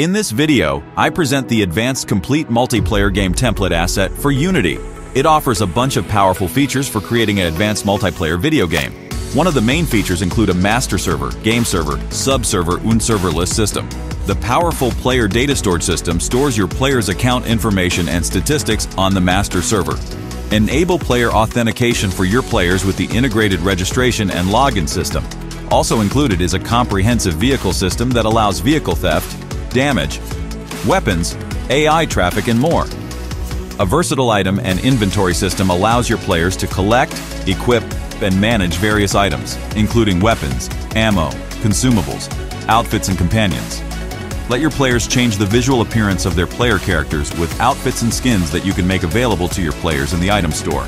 In this video, I present the Advanced Complete Multiplayer Game Template asset for Unity. It offers a bunch of powerful features for creating an advanced multiplayer video game. One of the main features include a master server, game server, sub-server, and serverless system. The powerful player data storage system stores your player's account information and statistics on the master server. Enable player authentication for your players with the integrated registration and login system. Also included is a comprehensive vehicle system that allows vehicle theft, damage, weapons, AI traffic, and more. A versatile item and inventory system allows your players to collect, equip, and manage various items, including weapons, ammo, consumables, outfits, and companions. Let your players change the visual appearance of their player characters with outfits and skins that you can make available to your players in the item store.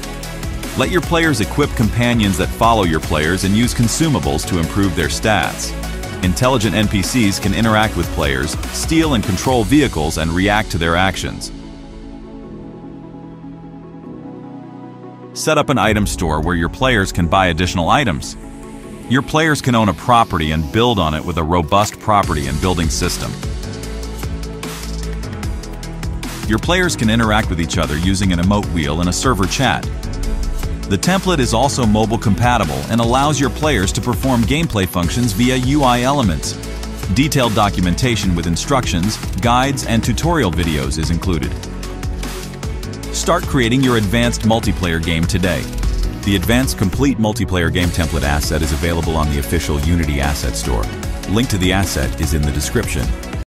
Let your players equip companions that follow your players and use consumables to improve their stats. Intelligent NPCs can interact with players, steal and control vehicles, and react to their actions. Set up an item store where your players can buy additional items. Your players can own a property and build on it with a robust property and building system. Your players can interact with each other using an emote wheel and a server chat. The template is also mobile compatible and allows your players to perform gameplay functions via UI elements. Detailed documentation with instructions, guides, and tutorial videos is included. Start creating your advanced multiplayer game today. The Advanced Complete Multiplayer Game Template asset is available on the official Unity Asset Store. Link to the asset is in the description.